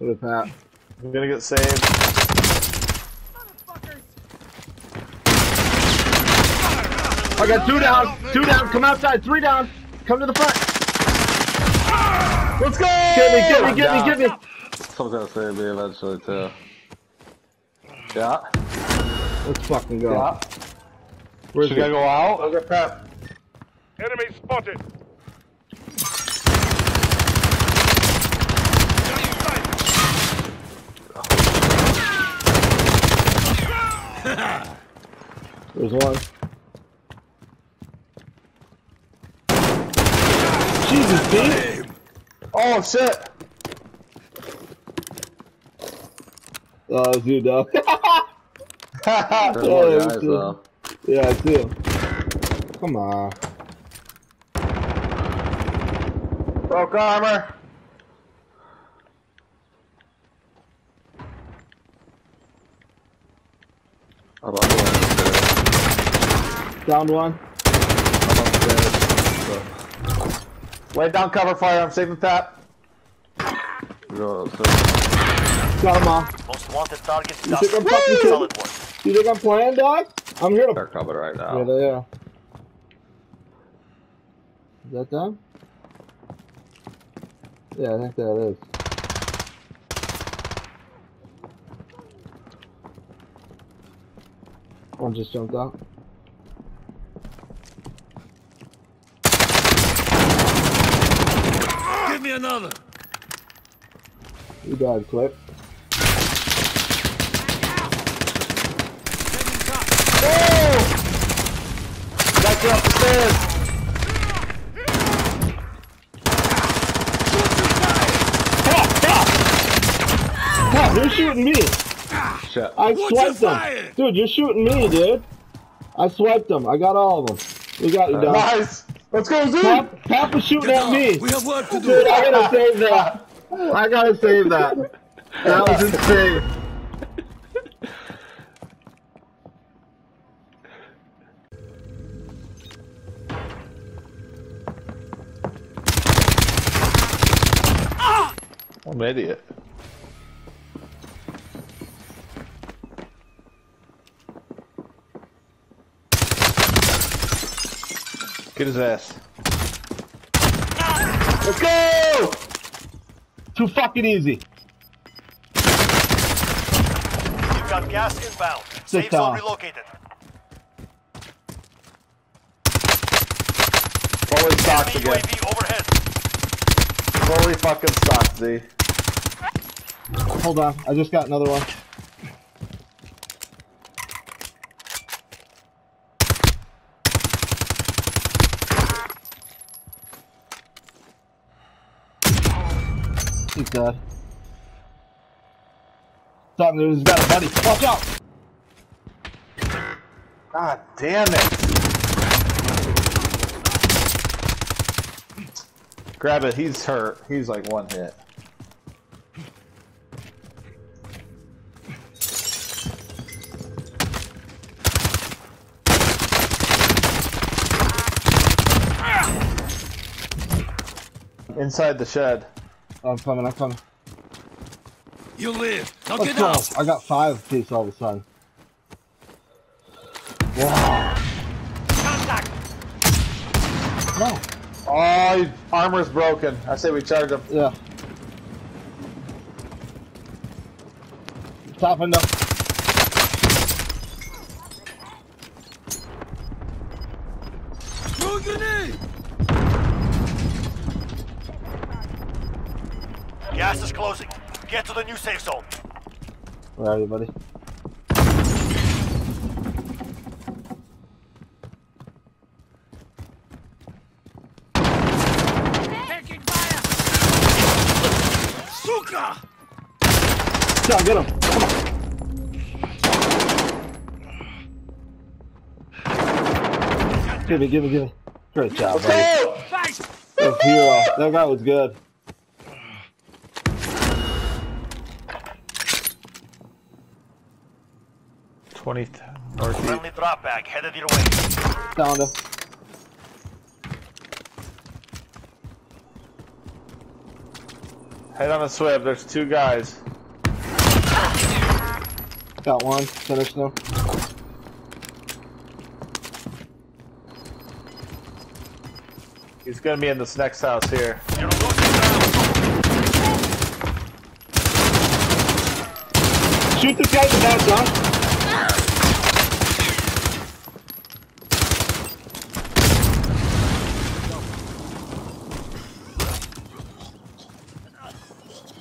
Look at that. I'm gonna get saved. I got two down. Two down. Come outside. Three down. Come to the front. Let's go! Get me, get me, get me, get me. Someone's gonna save me eventually too. Yeah. Let's fucking go. Yeah. Where's Should I it? go out? I'll get Pep. Enemy spotted. There's one. Jesus, Pete. Oh shit! Oh, it was you, dog. There's Oh, more guys you. though. Yeah, I see. Come on. Broke armor. I'm I'm going upstairs. Down one. I'm upstairs. Lay down cover fire. I'm saving Pep. Go upstairs. Got him all. Most wanted target You think I'm fucking Solid. You think I'm playing, dog? I'm here to. They're covered right Yeah, now. they are. Is that them? Yeah, I think that is. One just jumped out. Give me another. You died quick. Back you up the stairs. You're shooting me. Shit. I swiped them. Dude, you're shooting me, dude. I swiped them. I got all of them. We got you, dog. Nice. Let's go, Zoom. Pap, Pap was shooting at me. We have work to do. Dude, I gotta save that. I gotta save that. That was insane. I'm an idiot. Get his ass. Let's go! Too fucking easy. You've got gas inbound. Safe zone relocated. Fully stocked Enemy again. UAV overhead. Fully fucking stocked, Z. Hold on. I just got another one. He's dead. Dude, he's got a buddy. Watch out! God damn it. Grab it, he's hurt. He's like one hit. Inside the shed. I'm coming, I'm coming. You live. Now Let's get go. out. I got five piece all of a sudden. Contact. No. Oh, he- armor's broken. I say we charge him. Yeah. Top window. Throw grenade. Gas is closing. Get to the new safe zone. Where are you, buddy? Taking fire. Suka. John, get him. Come on. Give me, give me, give me. Great job, buddy. Go! That's hero. That guy was good. Twenty northeast. Friendly drop bag headed your way. Found him. Head on a swib. There's two guys. Got one. Finished now. He's gonna be in this next house here. You're losing ground. Shoot this guy in the back, John.